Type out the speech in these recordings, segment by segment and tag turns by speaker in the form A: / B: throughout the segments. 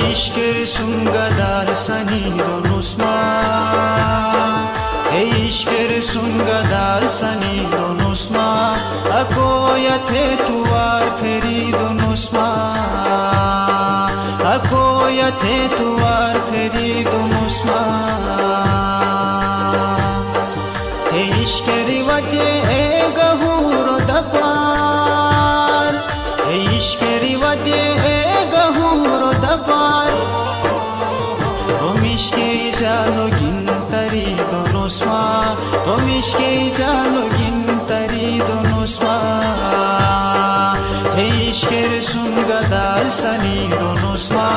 A: Teişker sungadar sani donusma Teişker sungadar sani donusma Akoya te tuar feri donusma Akoya te tuar feri donusma सुन सुंगदार सनी दोनों स्वा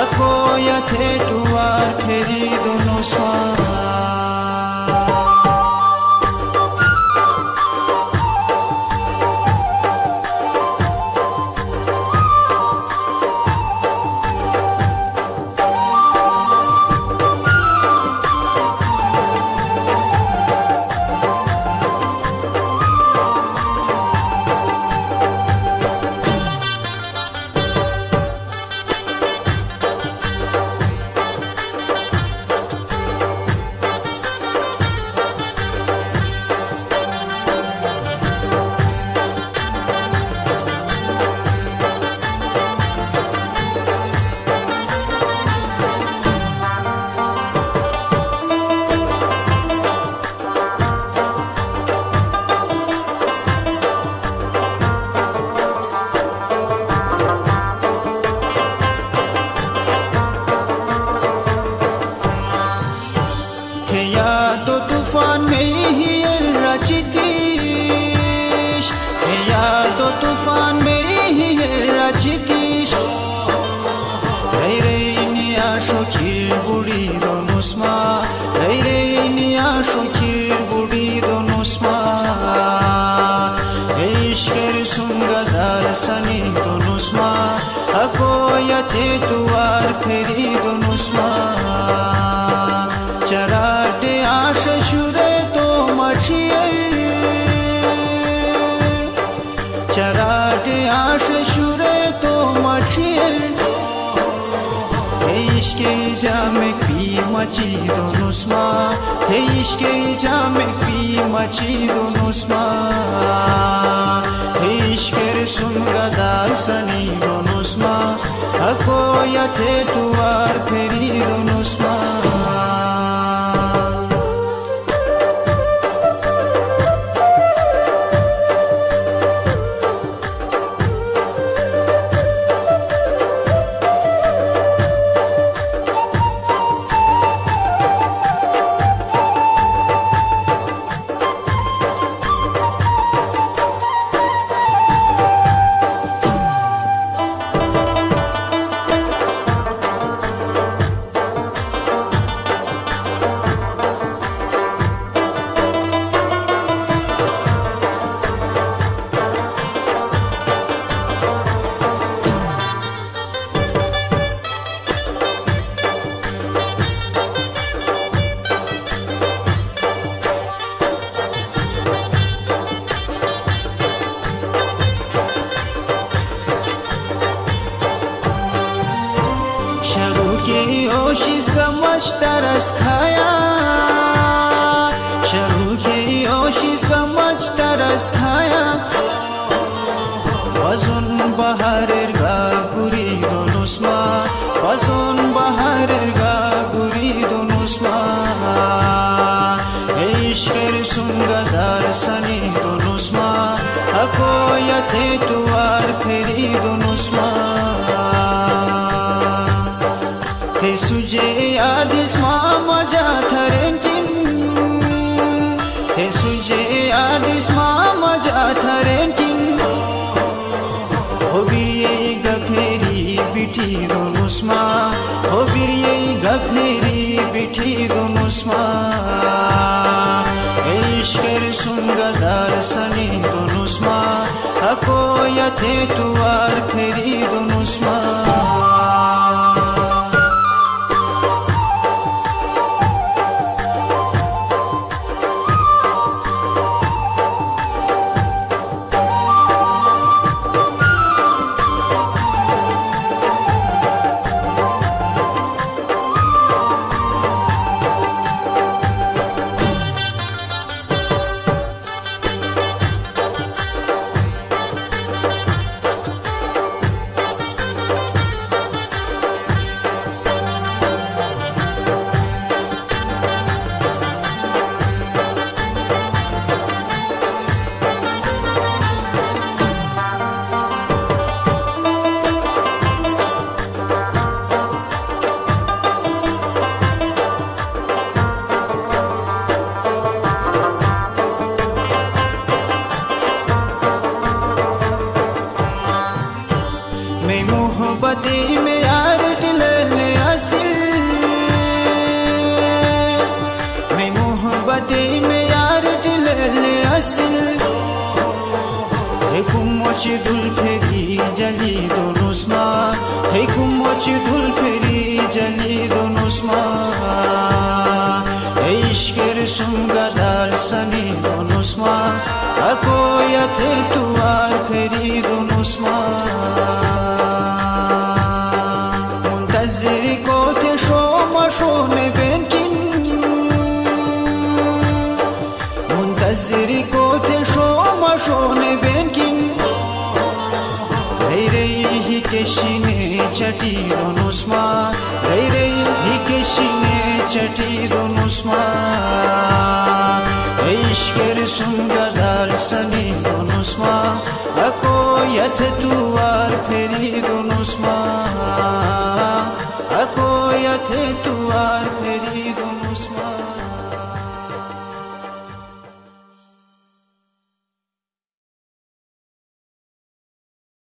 A: अको यथे टुआर फेरी दोनों स्वा तूफान में ही रचितीश रे रे निया शोखिर बुड़ी दोनुस्मा रे रे निया शोखिर बुड़ी दोनुस्मा इश्कर सुंगदार सनी दोनुस्मा अको यथे तुवार फेरी दोनुस्मा রাটে আসে সুরে তোমার শির Keşke camek bir maçı donusma Keşke camek bir maçı donusma Keşke sun kadar seni donusma Ako yate tuvar peri Oshis Gamash Khaya Sharuki Oshis Gamash Taras Khaya Wazun Baharer O bir yey gafleri biti go O bir yey gafleri biti go musma Eşker sungadar sani go nusma Akoyate tuvar peri go मोहब्बती में यार दिलने मैं में यार दिलने Aseel mochi dul feri Rei rei hi keshine chati donusma Rei rei hi keshine chati donusma Eishker sunga dal sani donusma Ako yat tuar feri donusma Ako yat tuar